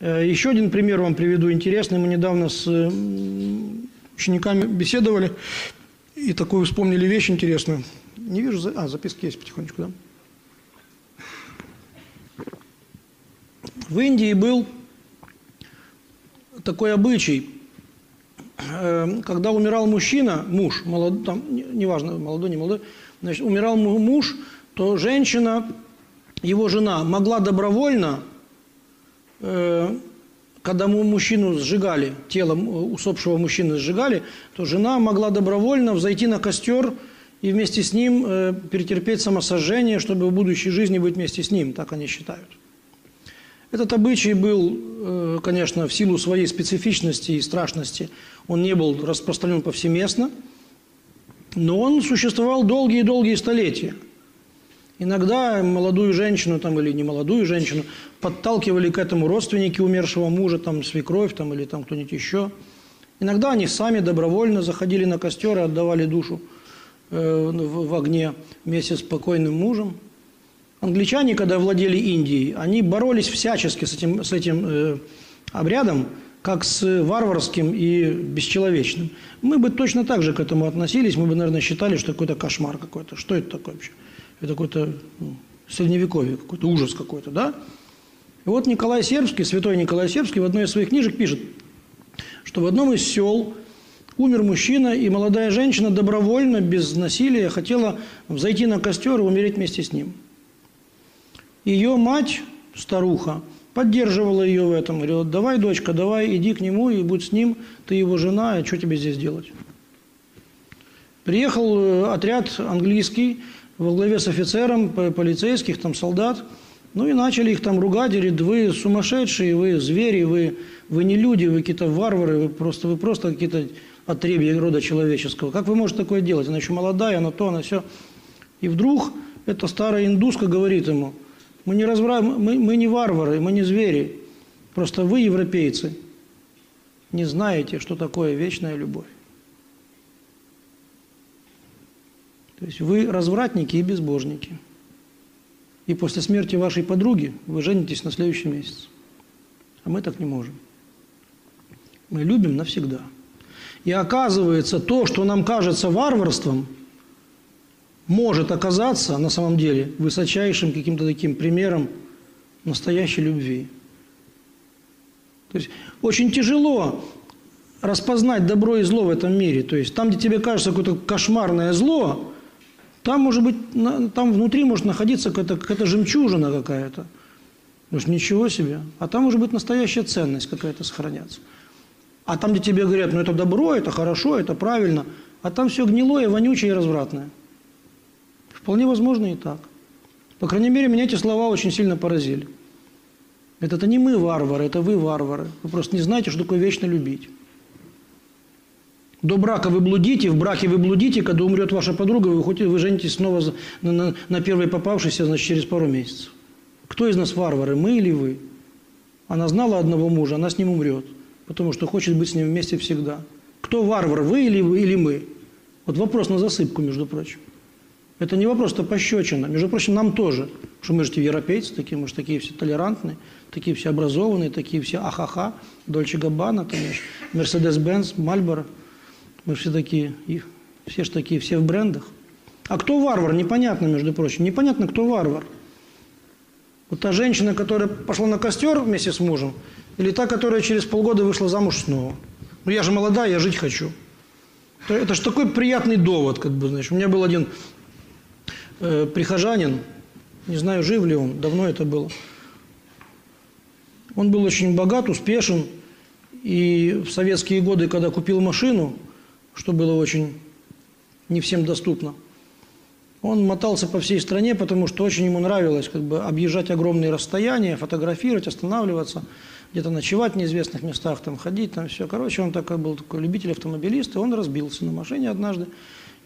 Э, еще один пример вам приведу интересный. Мы недавно с учениками беседовали и такую вспомнили вещь интересную. Не вижу, а, записки есть потихонечку, да? В Индии был такой обычай, э, когда умирал мужчина, муж, молод, там, неважно, молодой, не молодой, значит, умирал муж, то женщина, его жена, могла добровольно, э, когда мужчину сжигали, тело усопшего мужчины сжигали, то жена могла добровольно взойти на костер и вместе с ним э, перетерпеть самосожжение, чтобы в будущей жизни быть вместе с ним, так они считают. Этот обычай был, э, конечно, в силу своей специфичности и страшности, он не был распространен повсеместно, но он существовал долгие-долгие столетия. Иногда молодую женщину там, или не молодую женщину подталкивали к этому родственники умершего мужа, там, свекровь там, или там кто-нибудь еще. Иногда они сами добровольно заходили на костер и отдавали душу э, в, в огне вместе с покойным мужем. Англичане, когда владели Индией, они боролись всячески с этим, с этим э, обрядом, как с варварским и бесчеловечным. Мы бы точно так же к этому относились, мы бы, наверное, считали, что какой-то кошмар какой-то. Что это такое вообще? Это какой-то ну, средневековье, какой-то ужас какой-то, да? И вот Николай Сербский, святой Николай Сербский в одной из своих книжек пишет, что в одном из сел умер мужчина, и молодая женщина добровольно, без насилия, хотела зайти на костер и умереть вместе с ним – ее мать, старуха, поддерживала ее в этом. Говорила, давай, дочка, давай, иди к нему и будь с ним, ты его жена, а что тебе здесь делать? Приехал э, отряд английский во главе с офицером полицейских, там солдат, ну и начали их там ругать, говорит, вы сумасшедшие, вы звери, вы, вы не люди, вы какие-то варвары, вы просто, вы просто какие-то отребья рода человеческого. Как вы можете такое делать? Она еще молодая, она то, она все. И вдруг эта старая индуска говорит ему – мы не, развра... мы, мы не варвары, мы не звери. Просто вы, европейцы, не знаете, что такое вечная любовь. То есть вы развратники и безбожники. И после смерти вашей подруги вы женитесь на следующий месяц. А мы так не можем. Мы любим навсегда. И оказывается, то, что нам кажется варварством – может оказаться на самом деле высочайшим каким-то таким примером настоящей любви. То есть очень тяжело распознать добро и зло в этом мире. То есть там, где тебе кажется какое-то кошмарное зло, там может быть, там внутри может находиться какая-то, какая жемчужина какая-то. Может, ничего себе. А там может быть настоящая ценность какая-то сохраняться. А там, где тебе говорят, ну это добро, это хорошо, это правильно, а там все гнилое, вонючее и развратное. Вполне возможно и так. По крайней мере, меня эти слова очень сильно поразили. Это, это не мы варвары, это вы варвары. Вы просто не знаете, что такое вечно любить. До брака вы блудите, в браке вы блудите, когда умрет ваша подруга, вы, хотите, вы женитесь снова на, на, на первой попавшейся, значит, через пару месяцев. Кто из нас варвары, мы или вы? Она знала одного мужа, она с ним умрет, потому что хочет быть с ним вместе всегда. Кто варвар, вы или, вы, или мы? Вот вопрос на засыпку, между прочим. Это не вопрос, это пощечина. Между прочим, нам тоже. Что мы же европейцы такие, мы же такие все толерантные, такие все образованные, такие все ахаха, Дольче Габбана, Мерседес Бенц, Мальборо. Мы все такие, все же такие, все в брендах. А кто варвар, непонятно, между прочим. Непонятно, кто варвар. Вот та женщина, которая пошла на костер вместе с мужем, или та, которая через полгода вышла замуж снова. Ну я же молодая, я жить хочу. Это же такой приятный довод, как бы, знаешь. У меня был один э, прихожанин, не знаю, жив ли он, давно это было. Он был очень богат, успешен, и в советские годы, когда купил машину, что было очень не всем доступно, он мотался по всей стране, потому что очень ему нравилось как бы объезжать огромные расстояния, фотографировать, останавливаться, где-то ночевать в неизвестных местах, там ходить, там все. Короче, он такой был такой любитель автомобилист, и он разбился на машине однажды,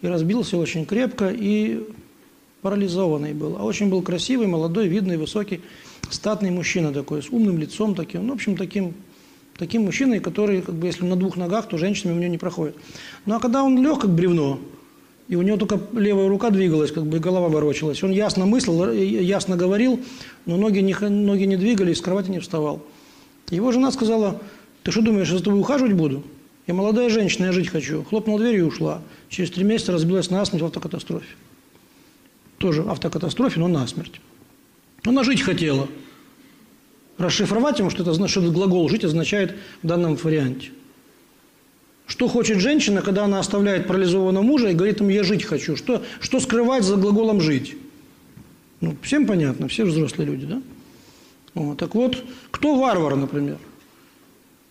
и разбился очень крепко, и парализованный был. А очень был красивый, молодой, видный, высокий, статный мужчина такой, с умным лицом таким. Ну, в общем, таким, таким мужчиной, который, как бы, если на двух ногах, то женщинами у него не проходит. Ну, а когда он лег, как бревно, и у него только левая рука двигалась, как бы голова ворочалась. Он ясно мыслил, ясно говорил, но ноги не, ноги не двигались, с кровати не вставал. Его жена сказала, ты что думаешь, я за тобой ухаживать буду? Я молодая женщина, я жить хочу. Хлопнула дверью и ушла. Через три месяца разбилась насмерть в автокатастрофе. Тоже автокатастрофе, но насмерть. Она жить хотела. Расшифровать ему, что это что этот глагол «жить» означает в данном варианте. Что хочет женщина, когда она оставляет парализованного мужа и говорит ему «я жить хочу»? Что, что скрывать за глаголом «жить»? Ну, всем понятно, все взрослые люди, да? Вот, так вот, кто варвар, например?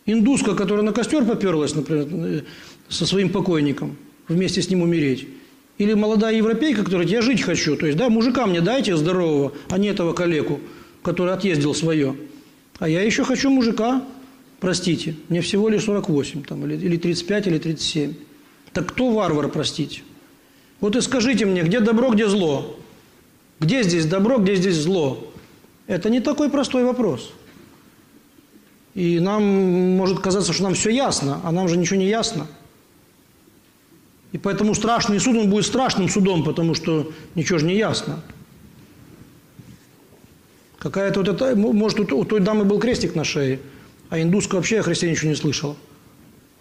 Индуска, которая на костер поперлась, например, э, со своим покойником, вместе с ним умереть. Или молодая европейка, которая говорит, я жить хочу. То есть, да, мужика мне дайте здорового, а не этого калеку, который отъездил свое. А я еще хочу мужика, простите, мне всего лишь 48, там, или, или 35, или 37. Так кто варвар, простите? Вот и скажите мне, где добро, где зло? Где здесь добро, где здесь зло? Это не такой простой вопрос. И нам может казаться, что нам все ясно, а нам же ничего не ясно. И поэтому страшный суд, он будет страшным судом, потому что ничего же не ясно. Какая-то вот это, может, у той дамы был крестик на шее, а индуска вообще о Христе ничего не слышала.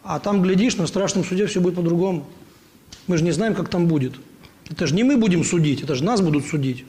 А там, глядишь, на страшном суде все будет по-другому. Мы же не знаем, как там будет. Это же не мы будем судить, это же нас будут судить.